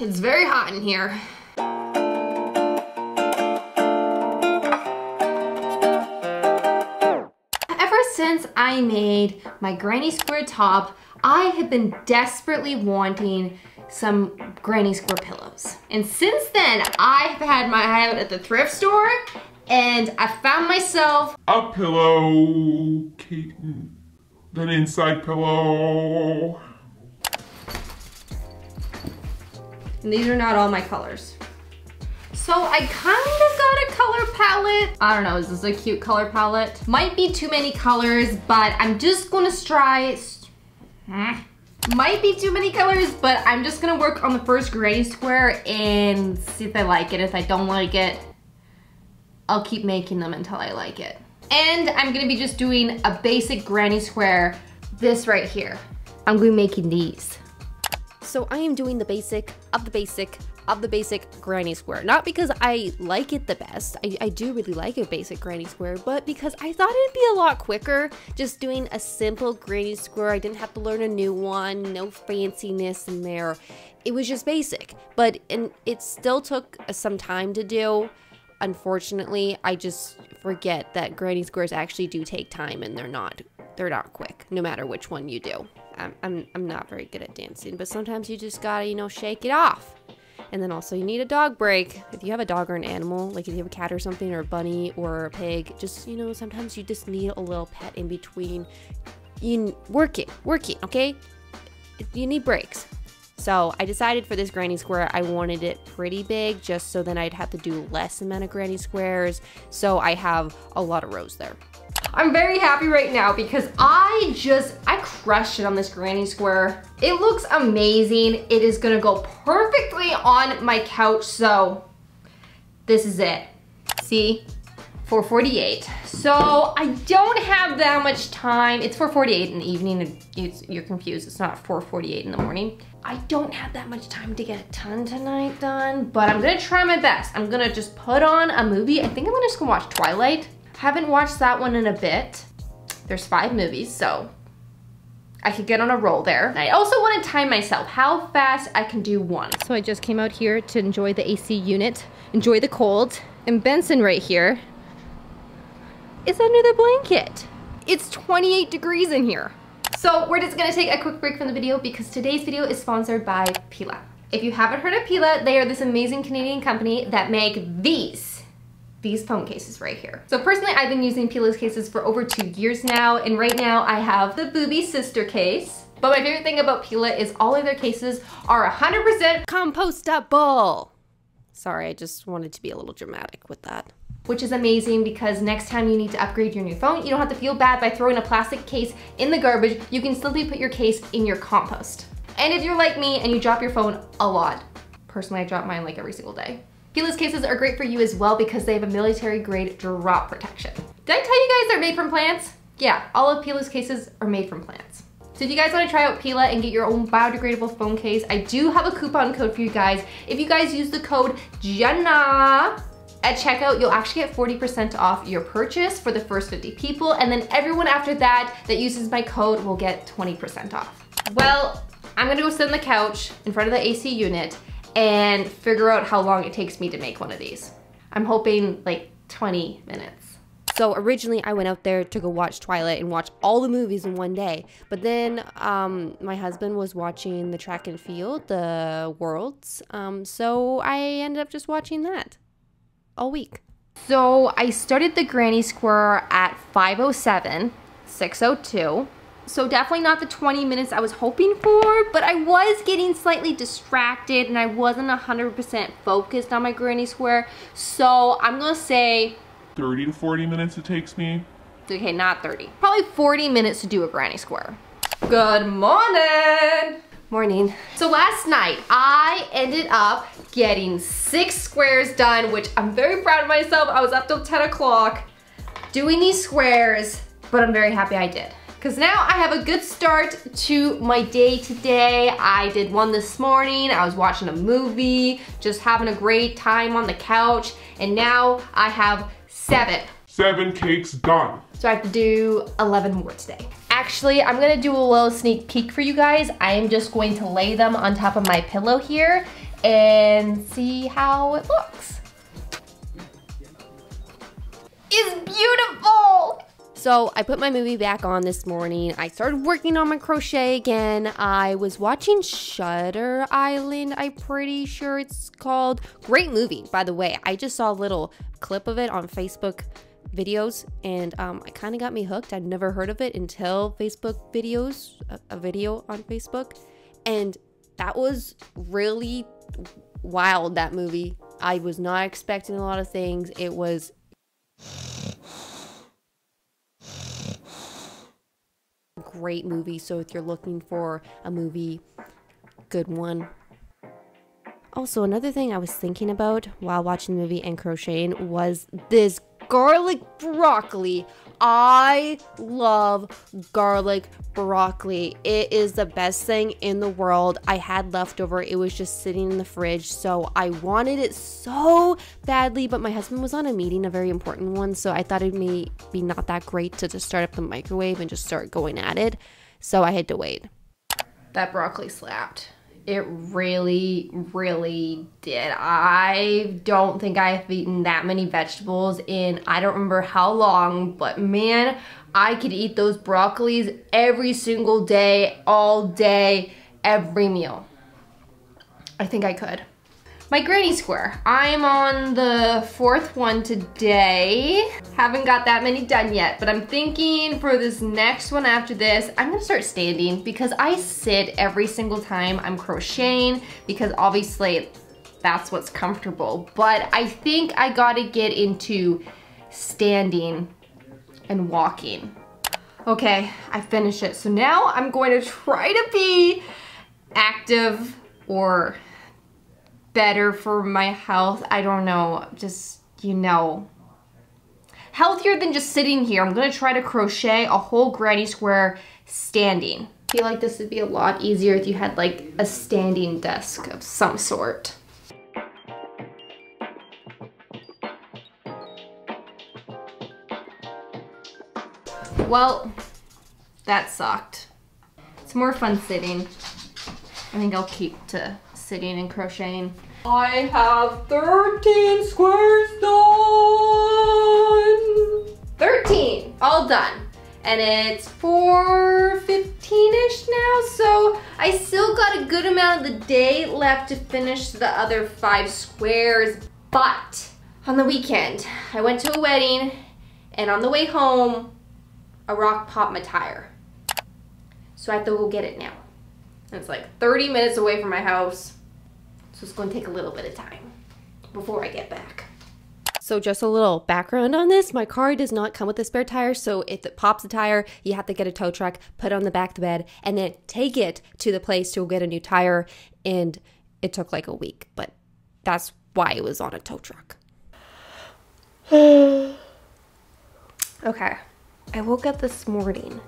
It's very hot in here. Ever since I made my granny square top, I have been desperately wanting some granny square pillows. And since then, I've had my eye out at the thrift store and I found myself a pillow, Keaton. That inside pillow. And these are not all my colors. So I kind of got a color palette. I don't know, is this a cute color palette? Might be too many colors, but I'm just gonna try, might be too many colors, but I'm just gonna work on the first granny square and see if I like it. If I don't like it, I'll keep making them until I like it. And I'm gonna be just doing a basic granny square, this right here. I'm gonna be making these. So I am doing the basic of the basic of the basic granny square. Not because I like it the best, I, I, do really like a basic granny square, but because I thought it'd be a lot quicker just doing a simple granny square. I didn't have to learn a new one, no fanciness in there. It was just basic, but and it still took some time to do. Unfortunately, I just forget that granny squares actually do take time and they're not they're not quick, no matter which one you do. I'm, I'm, I'm not very good at dancing, but sometimes you just gotta, you know, shake it off. And then also you need a dog break. If you have a dog or an animal, like if you have a cat or something, or a bunny or a pig, just, you know, sometimes you just need a little pet in between. You work it, work it, okay? You need breaks. So I decided for this granny square, I wanted it pretty big just so then I'd have to do less amount of granny squares. So I have a lot of rows there. I'm very happy right now because I just, I crushed it on this granny square. It looks amazing. It is gonna go perfectly on my couch, so this is it. See, 448. So I don't have that much time. It's 448 in the evening you're confused. It's not 448 in the morning. I don't have that much time to get a ton tonight done, but I'm gonna try my best. I'm gonna just put on a movie. I think I'm gonna just gonna watch Twilight. Haven't watched that one in a bit. There's five movies, so I could get on a roll there. I also want to time myself, how fast I can do one. So I just came out here to enjoy the AC unit, enjoy the cold. And Benson right here is under the blanket. It's 28 degrees in here. So we're just gonna take a quick break from the video because today's video is sponsored by Pela. If you haven't heard of Pela, they are this amazing Canadian company that make these these phone cases right here. So personally, I've been using Pela's cases for over two years now, and right now I have the Booby Sister case. But my favorite thing about Pela is all of their cases are 100% compostable. Sorry, I just wanted to be a little dramatic with that. Which is amazing because next time you need to upgrade your new phone, you don't have to feel bad by throwing a plastic case in the garbage. You can simply put your case in your compost. And if you're like me and you drop your phone a lot, personally I drop mine like every single day, Pela's cases are great for you as well because they have a military grade drop protection. Did I tell you guys they're made from plants? Yeah, all of Pela's cases are made from plants. So if you guys wanna try out Pela and get your own biodegradable phone case, I do have a coupon code for you guys. If you guys use the code JENNA at checkout, you'll actually get 40% off your purchase for the first 50 people, and then everyone after that that uses my code will get 20% off. Well, I'm gonna go sit on the couch in front of the AC unit and figure out how long it takes me to make one of these. I'm hoping like 20 minutes. So originally I went out there to go watch Twilight and watch all the movies in one day. But then um, my husband was watching the track and field, the Worlds. Um, so I ended up just watching that all week. So I started the Granny Square at 5.07, 6.02. So definitely not the 20 minutes I was hoping for, but I was getting slightly distracted and I wasn't 100% focused on my granny square. So I'm gonna say 30 to 40 minutes it takes me. Okay, not 30. Probably 40 minutes to do a granny square. Good morning! Morning. So last night, I ended up getting six squares done, which I'm very proud of myself. I was up till 10 o'clock doing these squares, but I'm very happy I did because now I have a good start to my day today. I did one this morning, I was watching a movie, just having a great time on the couch, and now I have seven. Seven cakes done. So I have to do 11 more today. Actually, I'm gonna do a little sneak peek for you guys. I am just going to lay them on top of my pillow here and see how it looks. It's beautiful! So I put my movie back on this morning. I started working on my crochet again. I was watching Shutter Island, I'm pretty sure it's called. Great movie, by the way. I just saw a little clip of it on Facebook videos and um, it kind of got me hooked. I'd never heard of it until Facebook videos, a, a video on Facebook. And that was really wild, that movie. I was not expecting a lot of things. It was great movie. So if you're looking for a movie, good one. Also, another thing I was thinking about while watching the movie and crocheting was this garlic broccoli. I love garlic broccoli. It is the best thing in the world. I had leftover. It was just sitting in the fridge, so I wanted it so badly, but my husband was on a meeting, a very important one, so I thought it may be not that great to just start up the microwave and just start going at it. So I had to wait. That broccoli slapped. It really, really did. I don't think I've eaten that many vegetables in I don't remember how long, but man, I could eat those broccolis every single day, all day, every meal. I think I could. My granny square. I'm on the fourth one today. Haven't got that many done yet, but I'm thinking for this next one after this, I'm gonna start standing because I sit every single time I'm crocheting because obviously that's what's comfortable. But I think I gotta get into standing and walking. Okay, I finished it. So now I'm going to try to be active or better for my health. I don't know, just, you know, healthier than just sitting here. I'm gonna try to crochet a whole granny square standing. I feel like this would be a lot easier if you had like a standing desk of some sort. Well, that sucked. It's more fun sitting. I think I'll keep to sitting and crocheting. I have 13 squares done. 13, all done. And it's 4.15ish now, so I still got a good amount of the day left to finish the other five squares. But on the weekend, I went to a wedding and on the way home, a rock popped my tire. So I have to go get it now. And it's like 30 minutes away from my house. So it's going to take a little bit of time before I get back. So just a little background on this, my car does not come with a spare tire, so if it pops a tire, you have to get a tow truck, put it on the back of the bed, and then take it to the place to get a new tire, and it took like a week, but that's why it was on a tow truck. okay, I woke up this morning,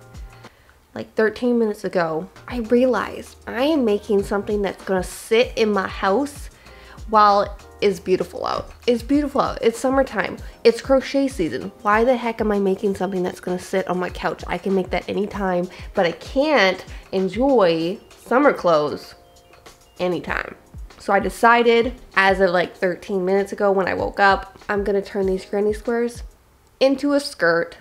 like 13 minutes ago. I realized I am making something that's gonna sit in my house while it's beautiful out. It's beautiful out. It's summertime. It's crochet season. Why the heck am I making something that's gonna sit on my couch? I can make that anytime, but I can't enjoy summer clothes anytime. So I decided as of like 13 minutes ago when I woke up, I'm gonna turn these granny squares into a skirt.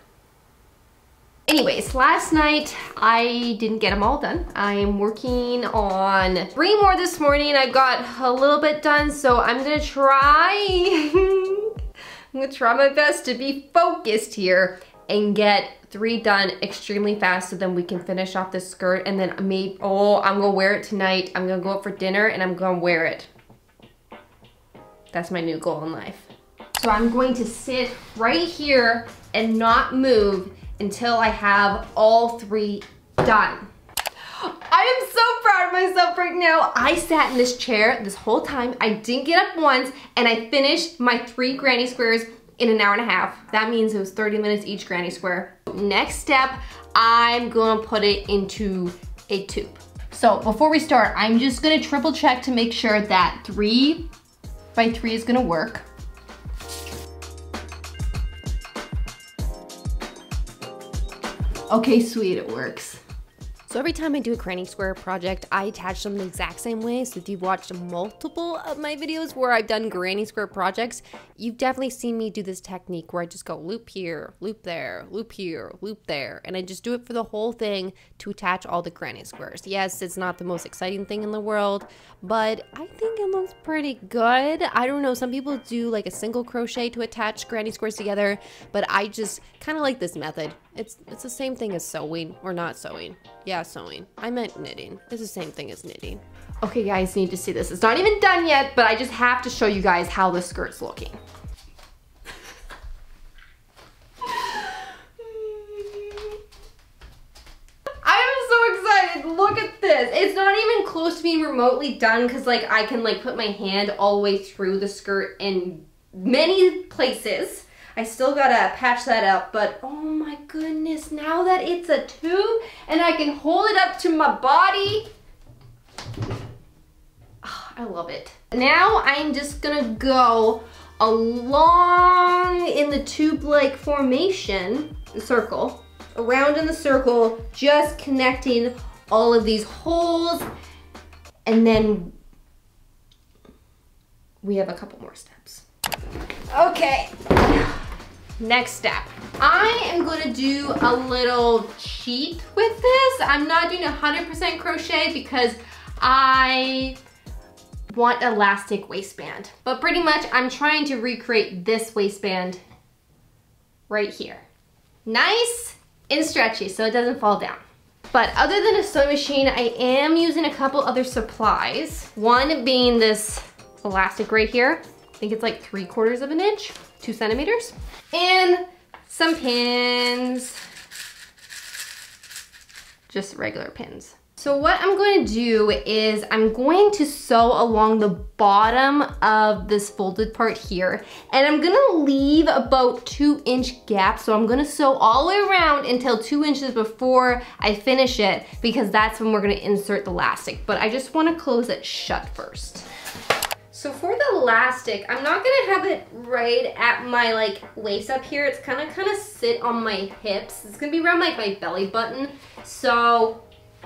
Anyways, last night I didn't get them all done. I am working on three more this morning. I've got a little bit done, so I'm gonna try, I'm gonna try my best to be focused here and get three done extremely fast so then we can finish off this skirt and then maybe, oh, I'm gonna wear it tonight. I'm gonna go out for dinner and I'm gonna wear it. That's my new goal in life. So I'm going to sit right here and not move until I have all three done. I am so proud of myself right now. I sat in this chair this whole time. I didn't get up once and I finished my three granny squares in an hour and a half. That means it was 30 minutes each granny square. Next step, I'm gonna put it into a tube. So before we start, I'm just gonna triple check to make sure that three by three is gonna work. Okay, sweet, it works. So every time I do a granny square project, I attach them the exact same way. So if you've watched multiple of my videos where I've done granny square projects, you've definitely seen me do this technique where I just go loop here, loop there, loop here, loop there, and I just do it for the whole thing to attach all the granny squares. Yes, it's not the most exciting thing in the world, but I think it looks pretty good. I don't know, some people do like a single crochet to attach granny squares together, but I just kind of like this method. It's it's the same thing as sewing or not sewing. Yeah, sewing. I meant knitting. It's the same thing as knitting. Okay guys, need to see this. It's not even done yet, but I just have to show you guys how the skirt's looking. I am so excited. Look at this. It's not even close to being remotely done because like I can like put my hand all the way through the skirt in many places. I still gotta patch that up, but oh my goodness, now that it's a tube and I can hold it up to my body, oh, I love it. Now I'm just gonna go along in the tube-like formation, circle, around in the circle, just connecting all of these holes, and then we have a couple more steps. Okay. Next step. I am gonna do a little cheat with this. I'm not doing 100% crochet because I want elastic waistband. But pretty much I'm trying to recreate this waistband right here. Nice and stretchy so it doesn't fall down. But other than a sewing machine, I am using a couple other supplies. One being this elastic right here. I think it's like three quarters of an inch, two centimeters and some pins, just regular pins. So what I'm going to do is I'm going to sew along the bottom of this folded part here and I'm gonna leave about two inch gap. So I'm gonna sew all the way around until two inches before I finish it because that's when we're gonna insert the elastic. But I just wanna close it shut first. So for the elastic, I'm not gonna have it right at my like waist up here. It's gonna kind of sit on my hips. It's gonna be around like my belly button. So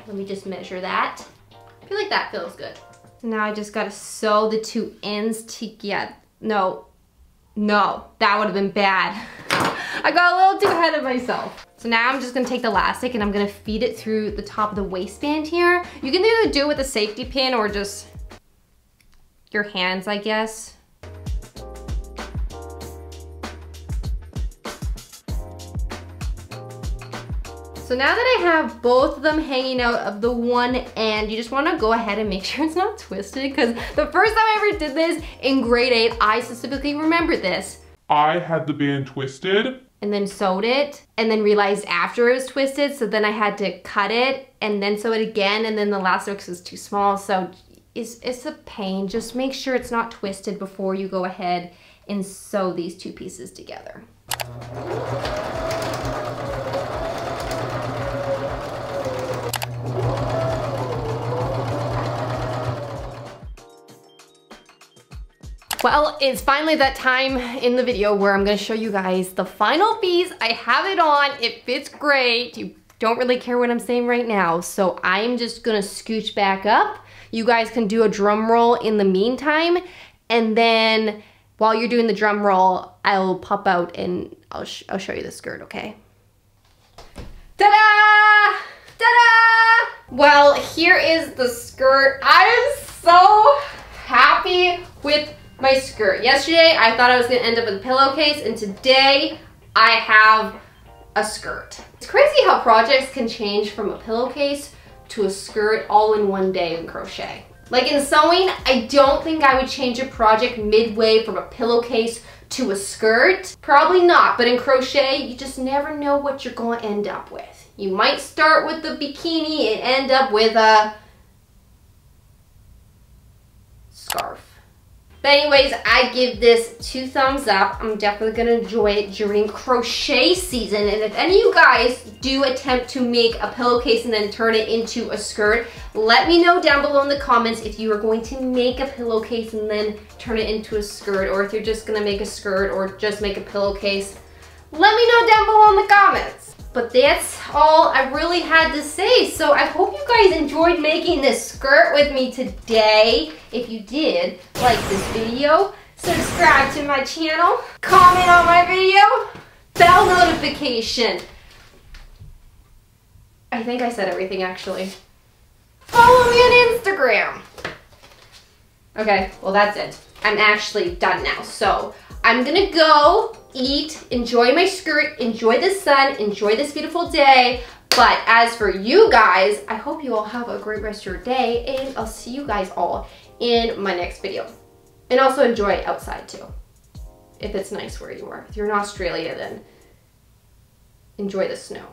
let me just measure that. I feel like that feels good. Now I just gotta sew the two ends together. No, no, that would have been bad. I got a little too ahead of myself. So now I'm just gonna take the elastic and I'm gonna feed it through the top of the waistband here. You can either do it with a safety pin or just your hands, I guess. So now that I have both of them hanging out of the one end, you just wanna go ahead and make sure it's not twisted because the first time I ever did this in grade eight, I specifically remember this. I had the band twisted. And then sewed it and then realized after it was twisted. So then I had to cut it and then sew it again. And then the last one was too small. So it's, it's a pain. Just make sure it's not twisted before you go ahead and sew these two pieces together. Well, it's finally that time in the video where I'm gonna show you guys the final piece. I have it on, it fits great. You don't really care what I'm saying right now, so I'm just gonna scooch back up. You guys can do a drum roll in the meantime, and then while you're doing the drum roll, I'll pop out and I'll, sh I'll show you the skirt, okay? Ta-da! Ta-da! Well, here is the skirt. I am so happy with my skirt. Yesterday, I thought I was gonna end up with a pillowcase, and today, I have a skirt. It's crazy how projects can change from a pillowcase to a skirt all in one day in crochet. Like in sewing, I don't think I would change a project midway from a pillowcase to a skirt. Probably not, but in crochet, you just never know what you're gonna end up with. You might start with the bikini and end up with a scarf. But anyways, I give this two thumbs up. I'm definitely gonna enjoy it during crochet season. And if any of you guys do attempt to make a pillowcase and then turn it into a skirt, let me know down below in the comments if you are going to make a pillowcase and then turn it into a skirt, or if you're just gonna make a skirt or just make a pillowcase. Let me know down below in the comments. But that's all I really had to say. So I hope you guys enjoyed making this skirt with me today. If you did, like this video, subscribe to my channel, comment on my video, bell notification. I think I said everything actually. Follow me on Instagram. Okay, well that's it. I'm actually done now. So I'm gonna go eat, enjoy my skirt, enjoy the sun, enjoy this beautiful day. But as for you guys, I hope you all have a great rest of your day and I'll see you guys all in my next video. And also enjoy outside too, if it's nice where you are. If you're in Australia, then enjoy the snow.